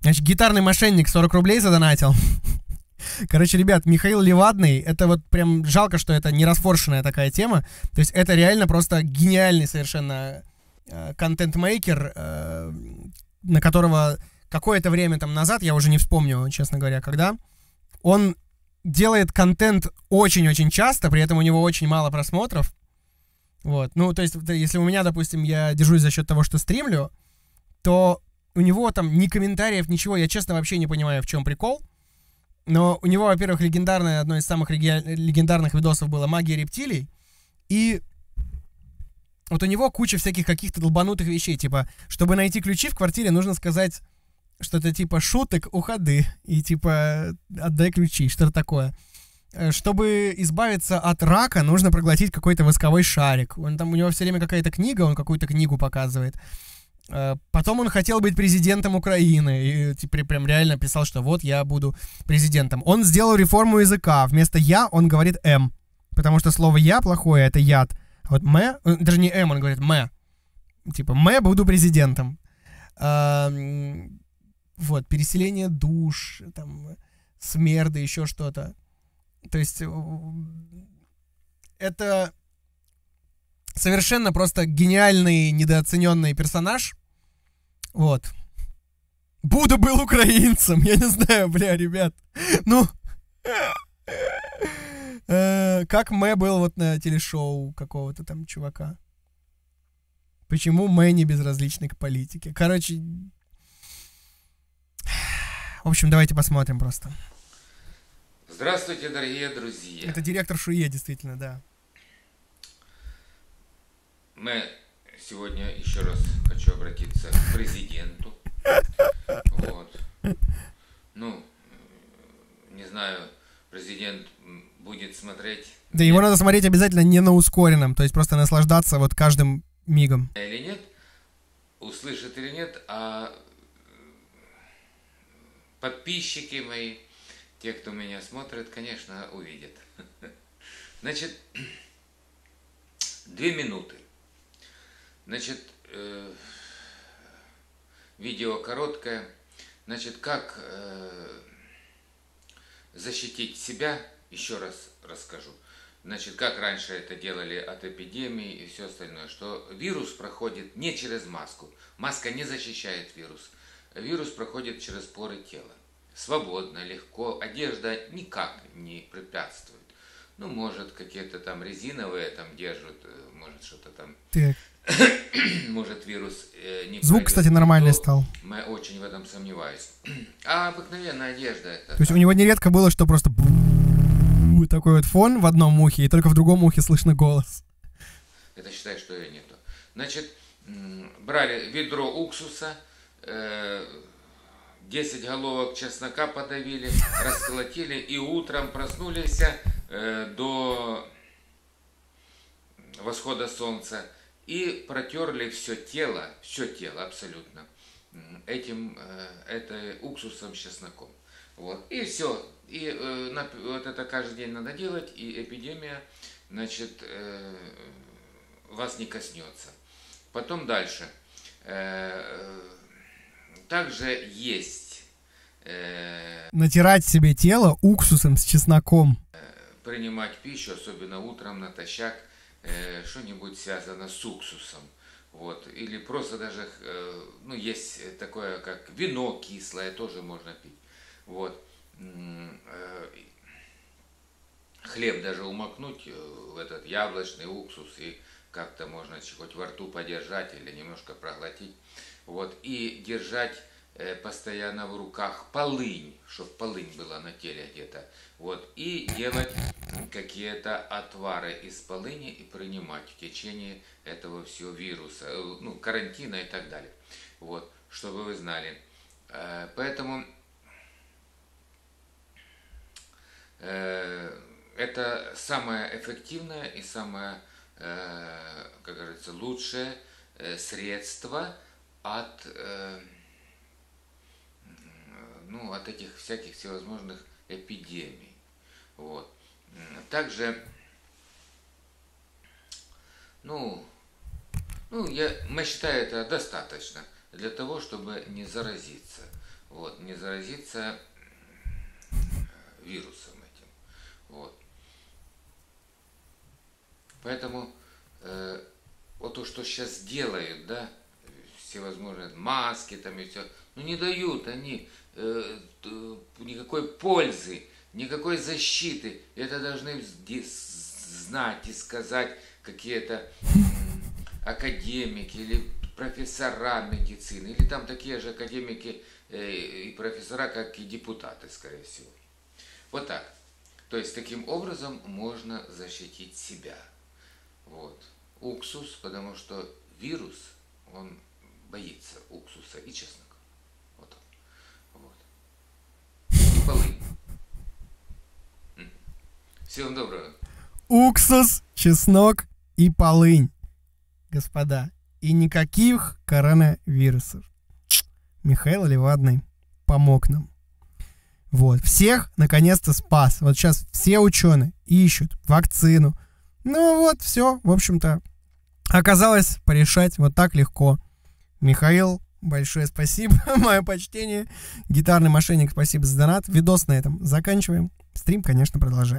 Значит, гитарный мошенник 40 рублей задонатил. Короче, ребят, Михаил Левадный, это вот прям жалко, что это не расфоршенная такая тема. То есть это реально просто гениальный совершенно э, контент-мейкер, э, на которого какое-то время там назад, я уже не вспомню, честно говоря, когда, он делает контент очень-очень часто, при этом у него очень мало просмотров. Вот, ну, то есть, если у меня, допустим, я держусь за счет того, что стримлю, то у него там ни комментариев, ничего, я честно вообще не понимаю, в чем прикол. Но у него, во-первых, легендарное, одно из самых легендарных видосов было «Магия рептилий», и вот у него куча всяких каких-то долбанутых вещей, типа, чтобы найти ключи в квартире, нужно сказать что-то типа «шуток у ходы», и типа «отдай ключи», что-то такое. Э, чтобы избавиться от рака, нужно проглотить какой-то восковой шарик. Он там, у него все время какая-то книга, он какую-то книгу показывает. Э, потом он хотел быть президентом Украины. И теперь прям реально писал, что вот я буду президентом. Он сделал реформу языка. Вместо «я» он говорит «м». Потому что слово «я» плохое — это «яд». А вот «мэ», э, даже не «м», он говорит «мэ». Типа «мэ буду президентом». Вот, переселение душ, там, смерды, еще что-то. То есть это совершенно просто гениальный, недооцененный персонаж. Вот. Буду был украинцем, я не знаю, бля, ребят. Ну, э, как Мэ был вот на телешоу какого-то там чувака. Почему Мэ не безразличный к политике? Короче, в общем, давайте посмотрим просто. Здравствуйте, дорогие друзья. Это директор Шуе, действительно, да. Мы сегодня еще раз хочу обратиться к президенту. Вот. Ну, не знаю, президент будет смотреть. Да его надо смотреть обязательно не на ускоренном, то есть просто наслаждаться вот каждым мигом. Или нет, услышит или нет, а подписчики мои, те, кто меня смотрит, конечно, увидят. Значит, две минуты. Значит, э, видео короткое. Значит, как э, защитить себя, еще раз расскажу. Значит, как раньше это делали от эпидемии и все остальное, что вирус проходит не через маску. Маска не защищает вирус. Вирус проходит через поры тела. Свободно, легко. Одежда никак не препятствует. Ну, может, какие-то там резиновые там держат, э, может, что-то там... Так. Может, вирус э, не Звук, кстати, нормальный стал. Мы очень в этом сомневаюсь. А обыкновенная одежда это... То есть у него нередко было, что просто такой вот фон в одном ухе, и только в другом ухе слышно голос. Это считай, что ее нету. Значит, брали ведро уксуса, 10 головок чеснока подавили, расколотили и утром проснулись э, до восхода солнца и протерли все тело, все тело абсолютно этим, э, это уксусом с чесноком. Вот. И все. И э, на, вот это каждый день надо делать, и эпидемия, значит, э, вас не коснется. Потом дальше. Э, также есть... Э, Натирать себе тело уксусом с чесноком. Э, принимать пищу, особенно утром натощак, э, что-нибудь связано с уксусом. Вот. Или просто даже, э, ну, есть такое, как вино кислое, тоже можно пить. Вот. Э, хлеб даже умокнуть в этот яблочный уксус и как-то можно хоть во рту подержать или немножко проглотить. Вот, и держать постоянно в руках полынь, чтобы полынь была на теле где-то. Вот, и делать какие-то отвары из полыни и принимать в течение этого всего вируса, э, ну, карантина и так далее. Вот, чтобы вы знали. Э, поэтому э, это самое эффективное и самое, как говорится, лучшее средство – от, ну, от этих всяких всевозможных эпидемий. Вот. Также, ну, ну я, мы считаем это достаточно для того, чтобы не заразиться. вот, не заразиться вирусом этим. Вот. Поэтому э, вот то, что сейчас делают, да, всевозможные маски там и все, ну не дают они э, никакой пользы, никакой защиты. Это должны знать и сказать какие-то академики или профессора медицины, или там такие же академики э, и профессора, как и депутаты, скорее всего. Вот так. То есть таким образом можно защитить себя. Вот. Уксус, потому что вирус, он боится уксуса и чеснока. Вот так. Вот. И полынь. Всего доброго. Уксус, чеснок и полынь. Господа. И никаких коронавирусов. Михаил Левадный помог нам. Вот. Всех наконец-то спас. Вот сейчас все ученые ищут вакцину. Ну вот, все, в общем-то, оказалось порешать вот так легко. Михаил, большое спасибо, мое почтение. Гитарный мошенник, спасибо за донат. Видос на этом заканчиваем. Стрим, конечно, продолжаем.